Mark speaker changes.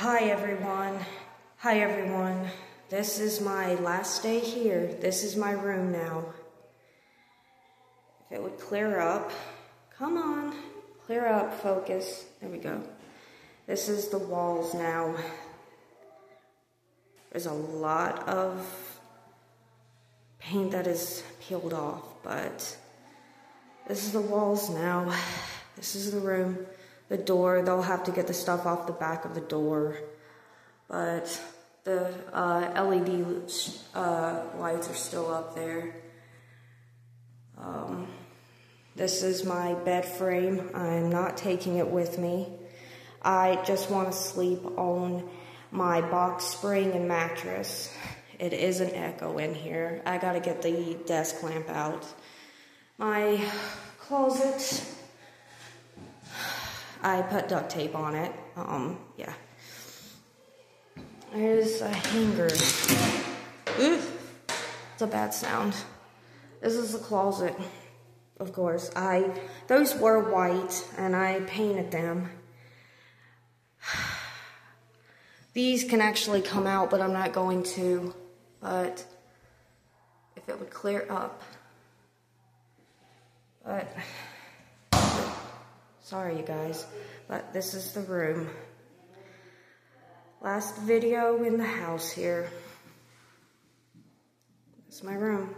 Speaker 1: Hi everyone. Hi everyone. This is my last day here. This is my room now. If it would clear up. Come on. Clear up, focus. There we go. This is the walls now. There's a lot of paint that is peeled off, but this is the walls now. This is the room the door. They'll have to get the stuff off the back of the door. But the uh, LED uh, lights are still up there. Um, this is my bed frame. I'm not taking it with me. I just want to sleep on my box spring and mattress. It is an echo in here. I gotta get the desk lamp out. My closet I put duct tape on it. Um, yeah. There's a hanger. Oof. It's a bad sound. This is the closet, of course. I those were white and I painted them. These can actually come out, but I'm not going to. But if it would clear up. But Sorry, you guys, but this is the room. Last video in the house here. It's my room.